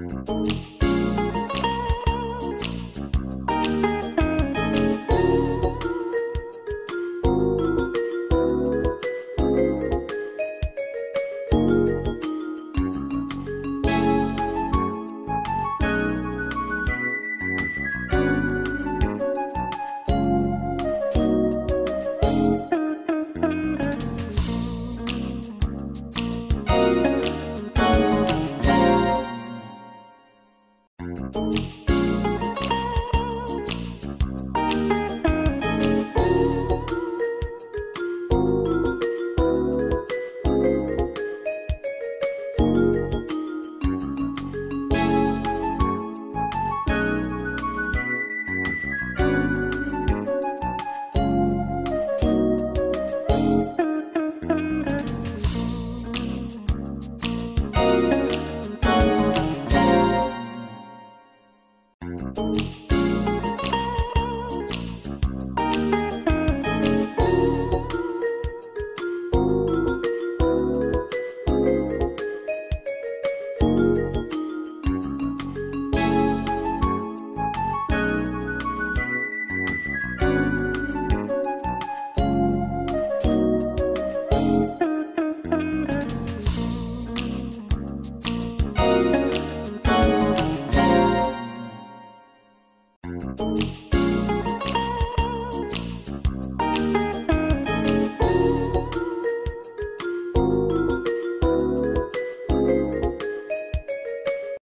うん。